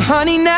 honey, now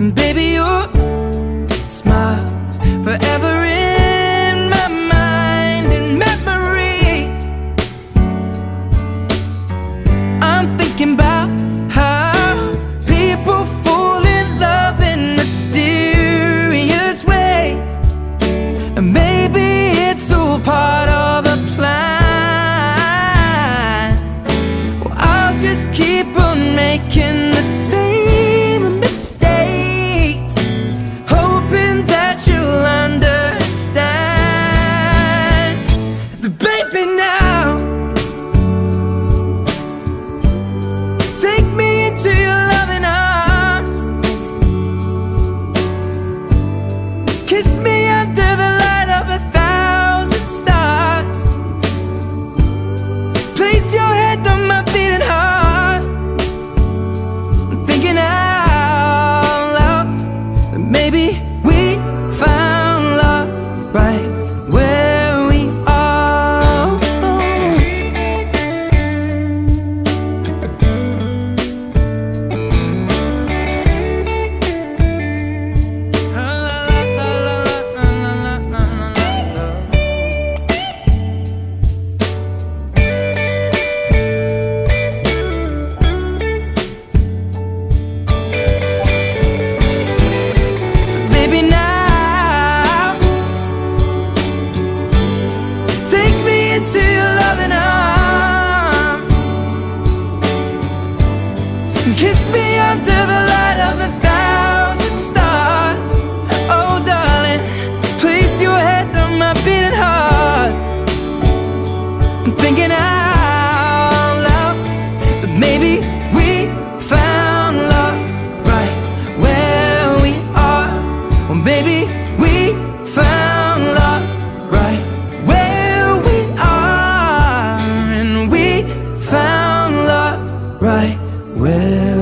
And baby, your smile's forever in my mind and memory. I'm thinking about how people fall in love in mysterious ways. And maybe it's all part of a plan. Well, I'll just keep on making into your loving arm Kiss me under the light of a thousand stars. Oh darling, place your head on my beating heart. I'm thinking I I will